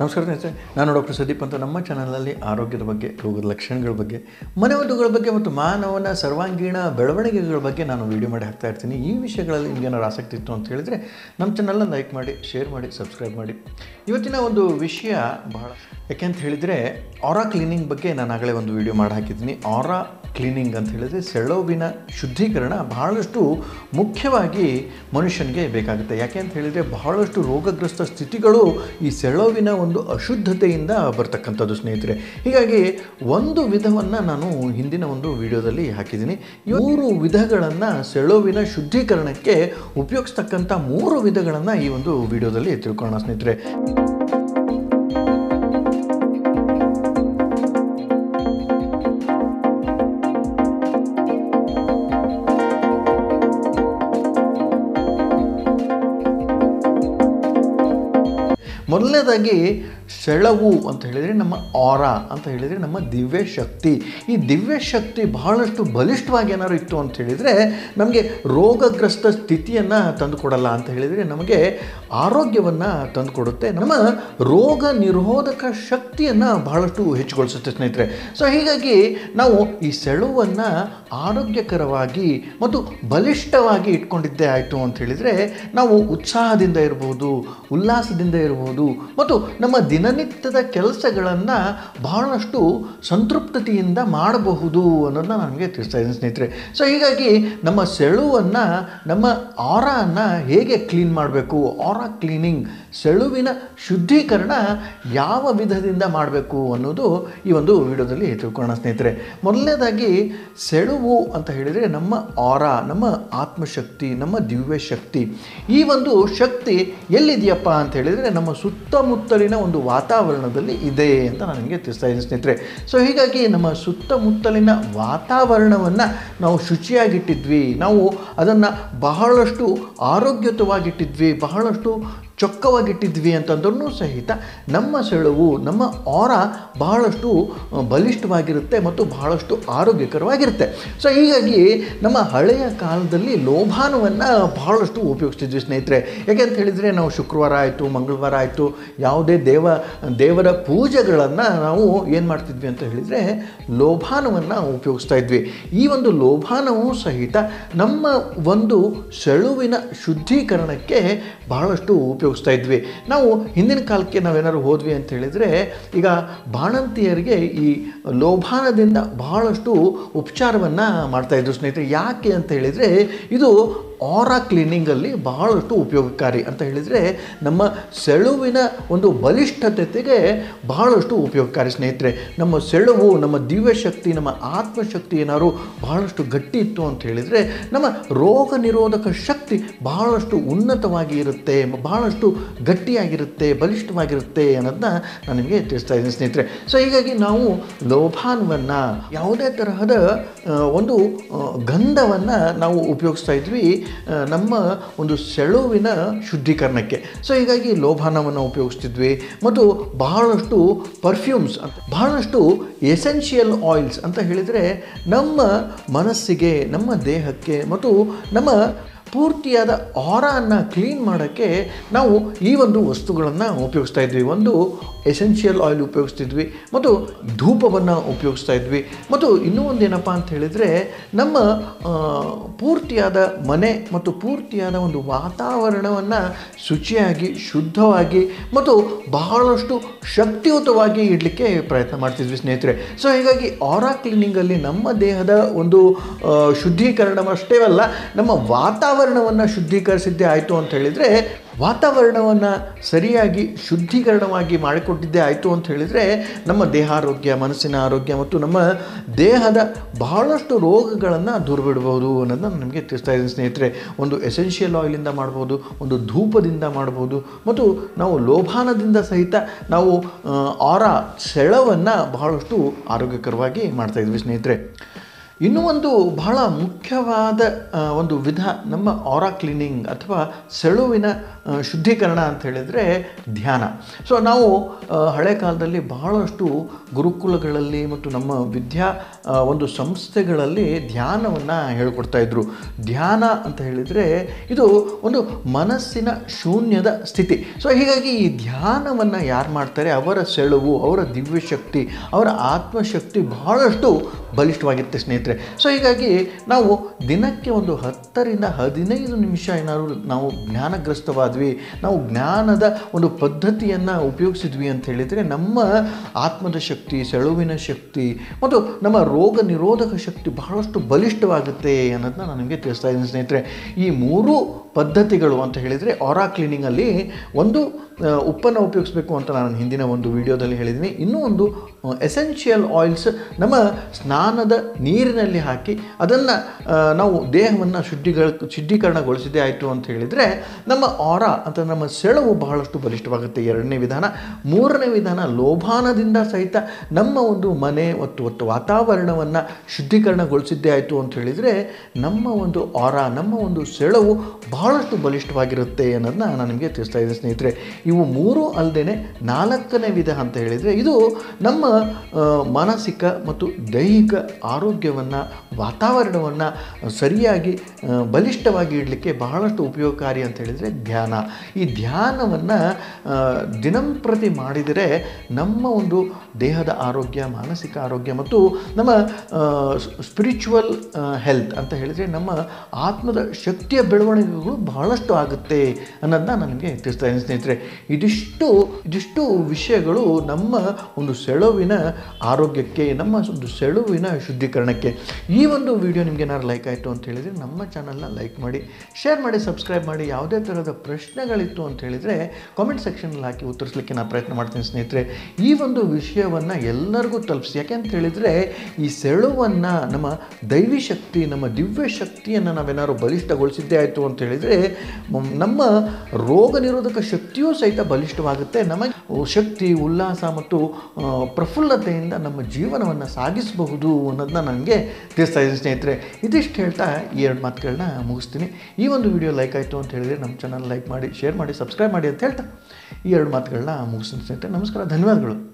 ನಮಸ್ಕಾರ ಸ್ನೇಹಿತರೆ, ನಾನು ಡಾಕ್ಟರ್ ಸುದೀಪ್ ಅಂತ. ನಮ್ಮ ಚಾನಲಲ್ಲಿ ಆರೋಗ್ಯದ ಬಗ್ಗೆ, ರೋಗದ ಲಕ್ಷಣಗಳ ಬಗ್ಗೆ ಮನೆಮದ್ದುಗಳ ಬಗ್ಗೆ ಮತ್ತು ಮಾನವನ ಸರ್ವಾಂಗೀಣ ಬೆಳವಣಿಗೆಗಳ ಬಗ್ಗೆ ನಾನು ವೀಡಿಯೋ ಮಾಡಿ ಹಾಕ್ತಾ ಇರ್ತೀನಿ. ಈ ವಿಷಯಗಳಲ್ಲಿ ನಿಮಗೆ ಏನಾದ್ರು ಆಸಕ್ತಿ ಇತ್ತು ಅಂತ ಹೇಳಿದರೆ ನಮ್ಮ ಚಾನಲ್ನ ಲೈಕ್ ಮಾಡಿ ಶೇರ್ ಮಾಡಿ ಸಬ್ಸ್ಕ್ರೈಬ್ ಮಾಡಿ. ಇವತ್ತಿನ ಒಂದು ವಿಷಯ ಬಹಳ ಯಾಕೆಂತ ಹೇಳಿದರೆ ಆರಾ ಕ್ಲೀನಿಂಗ್ ಬಗ್ಗೆ ನಾನು ಆಗಲೇ ಒಂದು ವಿಡಿಯೋ ಮಾಡಿ ಹಾಕಿದ್ದೀನಿ. ಆರಾ ಕ್ಲೀನಿಂಗ್ ಅಂತ ಹೇಳಿದರೆ ಸೆಳೋವಿನ ಶುದ್ಧೀಕರಣ ಬಹಳಷ್ಟು ಮುಖ್ಯವಾಗಿ ಮನುಷ್ಯನಿಗೆ ಬೇಕಾಗುತ್ತೆ. ಯಾಕೆ ಅಂತ ಹೇಳಿದರೆ ಬಹಳಷ್ಟು ರೋಗಗ್ರಸ್ತ ಸ್ಥಿತಿಗಳು ಈ ಸೆಳವಿನ ಅಶುದ್ಧತೆಯಿಂದ ಬರ್ತಕ್ಕಂಥದ್ದು, ಸ್ನೇಹಿತರೆ. ಹೀಗಾಗಿ ಒಂದು ವಿಧವನ್ನು ನಾನು ಹಿಂದಿನ ಒಂದು ವಿಡಿಯೋದಲ್ಲಿ ಹಾಕಿದ್ದೀನಿ. ಮೂರು ವಿಧಗಳನ್ನು ಸೆಳೋವಿನ ಶುದ್ಧೀಕರಣಕ್ಕೆ ಉಪಯೋಗಿಸ್ತಕ್ಕಂಥ ಮೂರು ವಿಧಗಳನ್ನು ಈ ಒಂದು ವಿಡಿಯೋದಲ್ಲಿ ತಿಳ್ಕೊಳ್ಳೋಣ, ಸ್ನೇಹಿತರೆ. ಮೊದಲನೇದಾಗಿ ಸೆಳವು ಅಂತ ಹೇಳಿದರೆ ನಮ್ಮ ಆರ ಅಂತ ಹೇಳಿದರೆ ನಮ್ಮ ದಿವ್ಯ ಶಕ್ತಿ. ಈ ದಿವ್ಯ ಶಕ್ತಿ ಬಹಳಷ್ಟು ಬಲಿಷ್ಠವಾಗಿ ಏನಾದ್ರು ಇತ್ತು ಅಂತ ಹೇಳಿದರೆ ನಮಗೆ ರೋಗಗ್ರಸ್ತ ಸ್ಥಿತಿಯನ್ನು ತಂದುಕೊಡಲ್ಲ ಅಂತ ಹೇಳಿದರೆ ನಮಗೆ ಆರೋಗ್ಯವನ್ನು ತಂದುಕೊಡುತ್ತೆ. ನಮ್ಮ ರೋಗ ನಿರೋಧಕ ಶಕ್ತಿಯನ್ನು ಬಹಳಷ್ಟು ಹೆಚ್ಚುಗೊಳಿಸುತ್ತೆ ಸ್ನೇಹಿತರೆ. ಸೊ ಹೀಗಾಗಿ ನಾವು ಈ ಸೆಳುವನ್ನು ಆರೋಗ್ಯಕರವಾಗಿ ಮತ್ತು ಬಲಿಷ್ಠವಾಗಿ ಇಟ್ಕೊಂಡಿದ್ದೇ ಆಯಿತು ಅಂತ ಹೇಳಿದರೆ ನಾವು ಉತ್ಸಾಹದಿಂದ ಇರ್ಬೋದು, ಉಲ್ಲಾಸದಿಂದ ಇರ್ಬೋದು ಮತ್ತು ನಮ್ಮ ದಿನನಿತ್ಯದ ಕೆಲಸಗಳನ್ನು ಬಹಳಷ್ಟು ಸಂತೃಪ್ತತೆಯಿಂದ ಮಾಡಬಹುದು ಅನ್ನೋದನ್ನ ನನಗೆ ತಿಳಿಸ್ತಾ ಇದ್ದೀನಿ ಸ್ನೇಹಿತರೆ. ಸೊ ಹೀಗಾಗಿ ನಮ್ಮ ಸೆಳುವನ್ನು, ನಮ್ಮ ಆರಾನ ಹೇಗೆ ಕ್ಲೀನ್ ಮಾಡಬೇಕು? ಆರಾ ಕ್ಲೀನಿಂಗ್, ಸೆಳುವಿನ ಶುದ್ಧೀಕರಣ ಯಾವ ವಿಧದಿಂದ ಮಾಡಬೇಕು ಅನ್ನೋದು ಈ ಒಂದು ವಿಡಿಯೋದಲ್ಲಿ ತಿಳ್ಕೊಳ್ಳೋಣ ಸ್ನೇಹಿತರೆ. ಮೊದಲನೇದಾಗಿ ಸೆಳುವು ಅಂತ ಹೇಳಿದರೆ ನಮ್ಮ ಆರಾ, ನಮ್ಮ ಆತ್ಮಶಕ್ತಿ, ನಮ್ಮ ದಿವ್ಯ ಶಕ್ತಿ. ಈ ಒಂದು ಶಕ್ತಿ ಎಲ್ಲಿದೆಯಪ್ಪ ಅಂತ ಹೇಳಿದರೆ ನಮ್ಮ ಸುತ್ತಮುತ್ತಲಿನ ಒಂದು ವಾತಾವರಣದಲ್ಲಿ ಇದೆ ಅಂತ ನಾನು ನಿಮಗೆ ತಿಳಿಸ್ತಾ ಇದ್ದೀನಿ ಸ್ನೇಹಿತರೆ. ಸೊ ಹೀಗಾಗಿ ನಮ್ಮ ಸುತ್ತಮುತ್ತಲಿನ ವಾತಾವರಣವನ್ನು ನಾವು ಶುಚಿಯಾಗಿಟ್ಟಿದ್ವಿ. ನಾವು ಅದನ್ನು ಬಹಳಷ್ಟು ಆರೋಗ್ಯಯುತವಾಗಿಟ್ಟಿದ್ವಿ. ಬಹಳಷ್ಟು ಚೊಕ್ಕವಾಗಿಟ್ಟಿದ್ವಿ ಅಂತಂದ್ರೂ ಸಹಿತ ನಮ್ಮ ಸೆಳವು, ನಮ್ಮ ಆರ ಬಹಳಷ್ಟು ಬಲಿಷ್ಠವಾಗಿರುತ್ತೆ ಮತ್ತು ಬಹಳಷ್ಟು ಆರೋಗ್ಯಕರವಾಗಿರುತ್ತೆ. ಸೊ ಹೀಗಾಗಿ ನಮ್ಮ ಹಳೆಯ ಕಾಲದಲ್ಲಿ ಲೋಭಾನವನ್ನು ಬಹಳಷ್ಟು ಉಪಯೋಗಿಸ್ತಿದ್ವಿ ಸ್ನೇಹಿತರೆ. ಯಾಕೆಂತ ಹೇಳಿದರೆ ನಾವು ಶುಕ್ರವಾರ ಆಯಿತು, ಮಂಗಳವಾರ ಆಯಿತು, ಯಾವುದೇ ದೇವ, ದೇವರ ಪೂಜೆಗಳನ್ನು ನಾವು ಏನು ಮಾಡ್ತಿದ್ವಿ ಅಂತ ಹೇಳಿದರೆ ಲೋಭಾನವನ್ನು ಉಪಯೋಗಿಸ್ತಾ ಇದ್ವಿ. ಈ ಒಂದು ಲೋಭಾನವೂ ಸಹಿತ ನಮ್ಮ ಒಂದು ಸೆಳುವಿನ ಶುದ್ಧೀಕರಣಕ್ಕೆ ಬಹಳಷ್ಟು ಉಪಯೋಗಿಸ್ತಾ ಇದ್ವಿ. ನಾವು ಹಿಂದಿನ ಕಾಲಕ್ಕೆ ನಾವೇನಾದ್ರು ಹೋದ್ವಿ ಅಂತ ಹೇಳಿದರೆ, ಈಗ ಬಾಣಂತಿಯರಿಗೆ ಈ ಲೋಭಾನದಿಂದ ಬಹಳಷ್ಟು ಉಪಚಾರವನ್ನು ಮಾಡ್ತಾಯಿದ್ರು ಸ್ನೇಹಿತರೆ. ಯಾಕೆ ಅಂತ ಹೇಳಿದರೆ, ಇದು ಆರಾ ಕ್ಲೀನಿಂಗಲ್ಲಿ ಬಹಳಷ್ಟು ಉಪಯೋಗಕಾರಿ ಅಂತ ಹೇಳಿದರೆ ನಮ್ಮ ಸೆಳುವಿನ ಒಂದು ಬಲಿಷ್ಠತೆಗೆ ಬಹಳಷ್ಟು ಉಪಯೋಗಕಾರಿ ಸ್ನೇಹಿತರೆ. ನಮ್ಮ ಸೆಳುವು, ನಮ್ಮ ದಿವ್ಯ ಶಕ್ತಿ ನಮ್ಮ ಆತ್ಮಶಕ್ತಿ ಏನಾದ್ರು ಬಹಳಷ್ಟು ಗಟ್ಟಿ ಇತ್ತು ಅಂತ ಹೇಳಿದರೆ ನಮ್ಮ ರೋಗ ನಿರೋಧಕ ಶಕ್ತಿ ಬಹಳಷ್ಟು ಉನ್ನತವಾಗಿ ಇರುತ್ತೆ, ಬಹಳಷ್ಟು ಗಟ್ಟಿಯಾಗಿರುತ್ತೆ, ಬಲಿಷ್ಠವಾಗಿರುತ್ತೆ ಅನ್ನೋದನ್ನ ನಾನು ನಿಮಗೆ ತಿಳಿಸ್ತಾ ಇದ್ದೀನಿ ಸ್ನೇಹಿತರೆ. ಸೊ ಹೀಗಾಗಿ ನಾವು ಲೋಭಾನವನ್ನು, ಯಾವುದೇ ತರಹದ ಒಂದು ಗಂಧವನ್ನು ನಾವು ಉಪಯೋಗಿಸ್ತಾ ಇದ್ವಿ. ನಮ್ಮ ಒಂದು ಸೆಳುವಿನ ಶುದ್ಧೀಕರಣಕ್ಕೆ. ಸೊ ಹೀಗಾಗಿ ಲೋಭಾನವನ್ನು ಉಪಯೋಗಿಸ್ತಿದ್ವಿ. ಮತ್ತು ಬಹಳಷ್ಟು ಪರ್ಫ್ಯೂಮ್ಸ್ ಅಂತ, ಬಹಳಷ್ಟು ಎಸೆನ್ಷಿಯಲ್ ಆಯಿಲ್ಸ್ ಅಂತ ಹೇಳಿದರೆ ನಮ್ಮ ಮನಸ್ಸಿಗೆ, ನಮ್ಮ ದೇಹಕ್ಕೆ ಮತ್ತು ನಮ್ಮ ಪೂರ್ತಿಯಾದ ಆರಾನ್ನ ಕ್ಲೀನ್ ಮಾಡೋಕ್ಕೆ ನಾವು ಈ ಒಂದು ವಸ್ತುಗಳನ್ನು ಉಪಯೋಗಿಸ್ತಾ ಇದ್ವಿ. ಒಂದು ಎಸೆನ್ಷಿಯಲ್ ಆಯಿಲ್ ಉಪಯೋಗಿಸ್ತಿದ್ವಿ, ಮತ್ತು ಧೂಪವನ್ನು ಉಪಯೋಗಿಸ್ತಾ ಇದ್ವಿ. ಮತ್ತು ಇನ್ನೂ ಒಂದು ಏನಪ್ಪ ಅಂತ ಹೇಳಿದರೆ, ನಮ್ಮ ಪೂರ್ತಿಯಾದ ಮನೆ ಮತ್ತು ಪೂರ್ತಿಯಾದ ಒಂದು ವಾತಾವರಣವನ್ನು ಶುಚಿಯಾಗಿ, ಶುದ್ಧವಾಗಿ ಮತ್ತು ಬಹಳಷ್ಟು ಶಕ್ತಿಯುತವಾಗಿ ಇಡಲಿಕ್ಕೆ ಪ್ರಯತ್ನ ಮಾಡ್ತಿದ್ವಿ ಸ್ನೇಹಿತರೆ. ಸೊ ಹೀಗಾಗಿ ಆರಾ ಕ್ಲೀನಿಂಗಲ್ಲಿ ನಮ್ಮ ದೇಹದ ಒಂದು ಶುದ್ಧೀಕರಣವಷ್ಟೇ ಅಲ್ಲ, ನಮ್ಮ ವಾತಾವರಣವನ್ನು ಶುದ್ಧೀಕರಿಸಿದ್ದೇ ಆಯಿತು ಅಂತ ಹೇಳಿದರೆ, ವಾತಾವರಣವನ್ನು ಸರಿಯಾಗಿ ಶುದ್ಧೀಕರಣವಾಗಿ ಮಾಡಿಕೊಟ್ಟಿದ್ದೇ ಆಯಿತು ಅಂತ ಹೇಳಿದರೆ, ನಮ್ಮ ದೇಹಾರೋಗ್ಯ, ಮನಸ್ಸಿನ ಆರೋಗ್ಯ ಮತ್ತು ನಮ್ಮ ದೇಹದ ಬಹಳಷ್ಟು ರೋಗಗಳನ್ನು ದೂರ ಅನ್ನೋದನ್ನು ಅನ್ನೋದನ್ನ ನಿಮಗೆ ತಿಳಿಸ್ತಾ ಇದ್ದೀನಿ ಸ್ನೇಹಿತರೆ. ಒಂದು ಎಸೆನ್ಷಿಯಲ್ ಆಯಿಲಿಂದ ಮಾಡ್ಬೋದು, ಒಂದು ಧೂಪದಿಂದ ಮಾಡ್ಬೋದು ಮತ್ತು ನಾವು ಲೋಭಾನದಿಂದ ಸಹಿತ ನಾವು ಆರ ಸೆಳವನ್ನು ಬಹಳಷ್ಟು ಆರೋಗ್ಯಕರವಾಗಿ ಮಾಡ್ತಾಯಿದ್ವಿ ಸ್ನೇಹಿತರೆ. ಇನ್ನೂ ಒಂದು ಬಹಳ ಮುಖ್ಯವಾದ ಒಂದು ವಿಧ ನಮ್ಮ ಆರಾ ಕ್ಲೀನಿಂಗ್ ಅಥವಾ ಸೆಳುವಿನ ಶುದ್ಧೀಕರಣ ಅಂತ ಹೇಳಿದರೆ ಧ್ಯಾನ. ಸೊ ನಾವು ಹಳೆ ಕಾಲದಲ್ಲಿ ಬಹಳಷ್ಟು ಗುರುಕುಲಗಳಲ್ಲಿ ಮತ್ತು ನಮ್ಮ ವಿದ್ಯಾ ಒಂದು ಸಂಸ್ಥೆಗಳಲ್ಲಿ ಧ್ಯಾನವನ್ನು ಹೇಳ್ಕೊಡ್ತಾ ಇದ್ರು. ಧ್ಯಾನ ಅಂತ ಹೇಳಿದರೆ ಇದು ಒಂದು ಮನಸ್ಸಿನ ಶೂನ್ಯದ ಸ್ಥಿತಿ. ಸೊ ಹೀಗಾಗಿ ಈ ಧ್ಯಾನವನ್ನು ಯಾರು ಮಾಡ್ತಾರೆ? ಅವರ ಸೆಳುವು, ಅವರ ದಿವ್ಯಶಕ್ತಿ, ಅವರ ಆತ್ಮಶಕ್ತಿ ಬಹಳಷ್ಟು ಬಲಿಷ್ಠವಾಗಿರುತ್ತೆ ಸ್ನೇಹಿತರೆ. ಸೊ ಹೀಗಾಗಿ ನಾವು ದಿನಕ್ಕೆ ಒಂದು ಹತ್ತರಿಂದ ಹದಿನೈದು ನಿಮಿಷ ಏನಾದರೂ ನಾವು ಜ್ಞಾನಗ್ರಸ್ತವಾದ್ವಿ, ನಾವು ಜ್ಞಾನದ ಒಂದು ಪದ್ಧತಿಯನ್ನು ಉಪಯೋಗಿಸಿದ್ವಿ ಅಂತ ಹೇಳಿದರೆ ನಮ್ಮ ಆತ್ಮದ ಶಕ್ತಿ, ಸೆಳುವಿನ ಶಕ್ತಿ ಮತ್ತು ನಮ್ಮ ರೋಗ ನಿರೋಧಕ ಶಕ್ತಿ ಬಹಳಷ್ಟು ಬಲಿಷ್ಠವಾಗುತ್ತೆ ಅನ್ನೋದನ್ನ ನಾನು ನಿಮಗೆ ತಿಳಿಸ್ತಾ ಇದ್ದೀನಿ ಸ್ನೇಹಿತರೆ. ಈ ಮೂರು ಪದ್ಧತಿಗಳು ಅಂತ ಹೇಳಿದರೆ ಆರಾ ಕ್ಲೀನಿಂಗಲ್ಲಿ ಒಂದು ಉಪ್ಪನ್ನು ಉಪಯೋಗಿಸ್ಬೇಕು ಅಂತ ನಾನು ಹಿಂದಿನ ಒಂದು ವಿಡಿಯೋದಲ್ಲಿ ಹೇಳಿದ್ದೀನಿ. ಇನ್ನೂ ಒಂದು ಎಸೆನ್ಷಿಯಲ್ ಆಯಿಲ್ಸ್ ನಮ್ಮ ಸ್ನಾನದ ನೀರಿನಲ್ಲಿ ಹಾಕಿ ಅದನ್ನು ನಾವು ದೇಹವನ್ನು ಶುದ್ಧಿಗಳ, ಶುದ್ಧೀಕರಣಗೊಳಿಸಿದೆ ಆಯಿತು ಅಂತ ಹೇಳಿದರೆ ನಮ್ಮ ಆರಾ ಅಂತ ನಮ್ಮ ಸೆಳವು ಬಹಳಷ್ಟು ಬಲಿಷ್ಠವಾಗುತ್ತೆ. ಎರಡನೇ ವಿಧಾನ. ಮೂರನೇ ವಿಧಾನ, ಲೋಭಾನದಿಂದ ಸಹಿತ ನಮ್ಮ ಒಂದು ಮನೆ ಮತ್ತು ಒತ್ತು ವಾತಾವರಣವನ್ನು ಶುದ್ಧೀಕರಣಗೊಳಿಸಿದ್ದೇ ಆಯಿತು ಅಂತ ಹೇಳಿದರೆ ನಮ್ಮ ಒಂದು ಆರ ನಮ್ಮ ಒಂದು ಸೆಳವು ಬಹಳಷ್ಟು ಬಲಿಷ್ಠವಾಗಿರುತ್ತೆ ಅನ್ನೋದನ್ನ ನಾನು ನಿಮಗೆ ತಿಳಿಸ್ತಾ ಇದ್ದೀನಿ ಸ್ನೇಹಿತರೆ. ಇವು ಮೂರು ಅಲ್ಲದೆ ನಾಲ್ಕನೇ ವಿಧ ಅಂತ ಹೇಳಿದರೆ ಇದು ನಮ್ಮ ಮಾನಸಿಕ ಮತ್ತು ದೈಹಿಕ ಆರೋಗ್ಯವನ್ನು, ವಾತಾವರಣವನ್ನು ಸರಿಯಾಗಿ ಬಲಿಷ್ಠವಾಗಿ ಇಡಲಿಕ್ಕೆ ಬಹಳಷ್ಟು ಉಪಯೋಗಕಾರಿ ಅಂತ ಹೇಳಿದರೆ ಧ್ಯಾನ. ಈ ಧ್ಯಾನವನ್ನು ದಿನಂಪ್ರತಿ ಮಾಡಿದರೆ ನಮ್ಮ ಒಂದು ದೇಹದ ಆರೋಗ್ಯ, ಮಾನಸಿಕ ಆರೋಗ್ಯ ಮತ್ತು ನಮ್ಮ ಸ್ಪಿರಿಚುವಲ್ ಹೆಲ್ತ್ ಅಂತ ಹೇಳಿದರೆ ನಮ್ಮ ಆತ್ಮದ ಶಕ್ತಿಯ ಬೆಳವಣಿಗೆಗಳು ಬಹಳಷ್ಟು ಆಗುತ್ತೆ ಅನ್ನೋದನ್ನ ನಾನು ನಿಮಗೆ ತಿಳಿಸ್ತಾ ಇದ್ದೀನಿ ಸ್ನೇಹಿತರೆ. ಇದಿಷ್ಟು ಇದಿಷ್ಟು ವಿಷಯಗಳು ನಮ್ಮ ಒಂದು ಸೆಳುವಿನ ಆರೋಗ್ಯಕ್ಕೆ, ನಮ್ಮ ಒಂದು ಸೆಳುವಿನ ಶುದ್ಧೀಕರಣಕ್ಕೆ ಈ ಒಂದು ವಿಡಿಯೋ ನಿಮಗೆ ಏನಾದ್ರು ಲೈಕ್ ಆಯಿತು ಅಂತ ಹೇಳಿದರೆ ನಮ್ಮ ಚಾನಲ್ನ ಲೈಕ್ ಮಾಡಿ ಶೇರ್ ಮಾಡಿ ಸಬ್ಸ್ಕ್ರೈಬ್ ಮಾಡಿ, ಯಾವುದೇ ಥರದ ಪ್ರಶ್ನೆಗಳಿತ್ತು ಅಂತ ಹೇಳಿದರೆ ಕಾಮೆಂಟ್ ಸೆಕ್ಷನಲ್ಲಿ ಹಾಕಿ ಉತ್ತರಿಸಲಿಕ್ಕೆ ನಾನು ಪ್ರಯತ್ನ ಮಾಡ್ತೀನಿ ಸ್ನೇಹಿತರೆ. ಈ ಒಂದು ವಿಷಯವನ್ನು ಎಲ್ಲರಿಗೂ ತಲುಪಿಸಿ. ಯಾಕೆ ಅಂತ ಹೇಳಿದರೆ ಈ ಸೆಳುವನ್ನು, ನಮ್ಮ ದೈವಿ ಶಕ್ತಿ ನಮ್ಮ ದಿವ್ಯ ಶಕ್ತಿಯನ್ನು ನಾವೇನಾದ್ರು ಬಲಿಷ್ಠಗೊಳಿಸಿದ್ದೇ ಆಯಿತು ಅಂತ ಹೇಳಿದರೆ ಮ್- ನಮ್ಮ ರೋಗ ನಿರೋಧಕ ಶಕ್ತಿಯೂ ಸಹಿತ ಬಲಿಷ್ಠವಾಗುತ್ತೆ. ನಮಗೆ ಶಕ್ತಿ, ಉಲ್ಲಾಸ ಮತ್ತು ಪ್ರಫುಲ್ಲತೆಯಿಂದ ನಮ್ಮ ಜೀವನವನ್ನು ಸಾಗಿಸಬಹುದು ಅನ್ನೋದನ್ನ ನನಗೆ ತಿಳಿಸ್ತಾ ಇದ್ದೀನಿ ಸ್ನೇಹಿತರೆ. ಇದಿಷ್ಟು ಹೇಳ್ತಾ ಈ ಎರಡು ಮಾತುಗಳನ್ನ ಮುಗಿಸ್ತೀನಿ. ಈ ಒಂದು ವಿಡಿಯೋ ಲೈಕ್ ಆಯಿತು ಅಂತ ಹೇಳಿದರೆ ನಮ್ಮ ಚಾನಲ್ ಲೈಕ್ ಮಾಡಿ, ಶೇರ್ ಮಾಡಿ, ಸಬ್ಸ್ಕ್ರೈಬ್ ಮಾಡಿ ಅಂತ ಹೇಳ್ತಾ ಈ ಎರಡು ಮಾತುಗಳನ್ನ ಮುಗಿಸ್ತೀನಿ ಸ್ನೇಹಿತರೆ. ನಮಸ್ಕಾರ, ಧನ್ಯವಾದಗಳು.